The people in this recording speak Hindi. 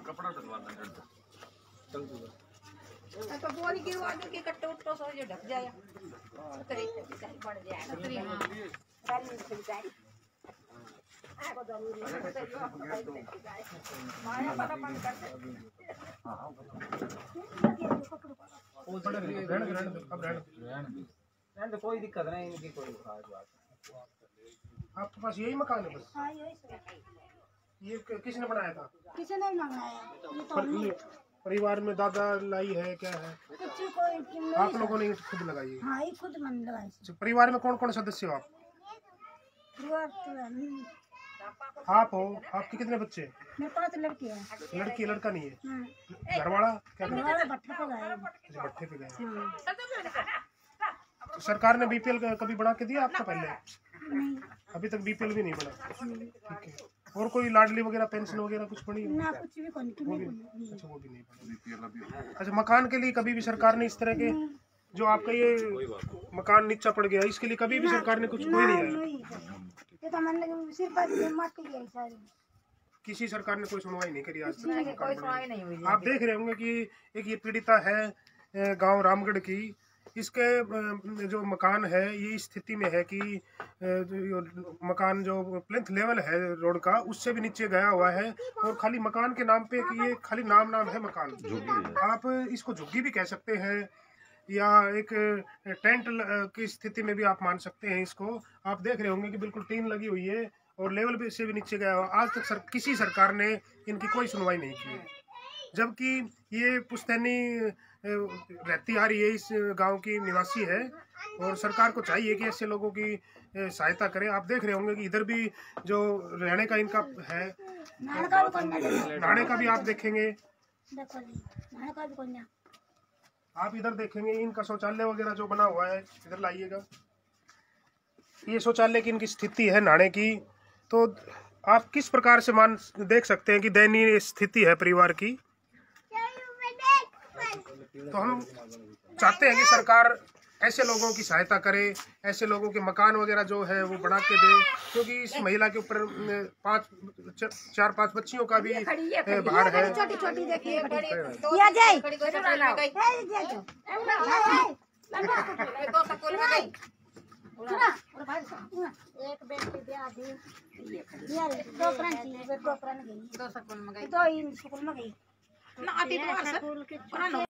कपड़ा है तू तो बोरी गिरवा के कट्टो उट्टो सो जो ढक जाए। कतरी बढ़ जाए। कतरी हाँ। डाली से जाए। आगो ज़रूरी है कतरी माया पता कर अब रहने दो। रहने कोई दिक्कत नहीं इनकी कोई खास बात आपके पास यही मकान है बस? हाँ यही ये किसने बनाया था? किसी ने मंगाया ये तो पर ये परिवार में दादा लाई है क्या है? कुछ कोई आप लोगों ने खुद लगाई है? हाँ ये खुद मन लगाई अच्छा, परिवार में कौन कौन सदस्य हो आप? परिवार तो है आप हो? आपके कितने बच्चे? मेरे पास लड़की है। लड़की लड़का नहीं है? हाँ। घर वाला क्या करता भट्टा को गए है। अच्छा, भट्टे पे गए हैं। हाँ। तो सरकार ने बीपीएल कभी बना के दिया आपको पहले? नहीं। अभी तक बीपीएल भी नहीं बना ठीक है। और कोई लाडली वगैरह पेंशन वगैरह कुछ पड़ी ना कुछ भी कौन की नहीं। बनी। अच्छा वो भी नहीं बना अच्छा मकान के लिए कभी भी सरकार ने इस तरह के जो आपका ये मकान नीचा पड़ गया इसके लिए कभी भी सरकार ने कुछ कोई नहीं आया? ये तो मैंने सिर्फ़ माटी गई सारी। किसी सरकार ने कोई सुनवाई नहीं करी आज तक? आप देख रहे होंगे कि एक ये पीड़िता है गाँव रामगढ़ की इसके जो मकान है ये स्थिति में है कि मकान जो प्लिंथ लेवल है रोड का उससे भी नीचे गया हुआ है और खाली मकान के नाम पे कि ये खाली नाम नाम है मकान। आप इसको झुग्गी भी कह सकते हैं या एक टेंट की स्थिति में भी आप मान सकते हैं इसको। आप देख रहे होंगे कि बिल्कुल टीन लगी हुई है और लेवल भी से भी नीचे गया हुआ। आज तक सर, किसी सरकार ने इनकी कोई सुनवाई नहीं की है। जबकि ये पुश्तैनी रहती आ रही है इस गाँव की निवासी है और सरकार को चाहिए कि ऐसे लोगों की सहायता करे। आप देख रहे होंगे कि इधर भी जो रहने का इनका है नाना का भी आप देखेंगे। नाना आप इधर देखेंगे इनका शौचालय वगैरह जो बना हुआ है इधर लाइएगा। ये शौचालय की इनकी स्थिति है नहाने की। तो आप किस प्रकार से मान देख सकते हैं कि दयनीय स्थिति है परिवार की? तो हम चाहते हैं कि सरकार ऐसे लोगों की सहायता करे ऐसे लोगों के मकान वगैरह जो है वो बना के दे क्योंकि इस महिला के ऊपर पाँच चार पाँच बच्चियों का भी भार है। छोटी छोटी देखिए दो दो एक बेटी दी दो प्राण थी दो प्राण गई दो स्कूल में गई दो इन स्कूल में गई ना अभी तो स्कूल के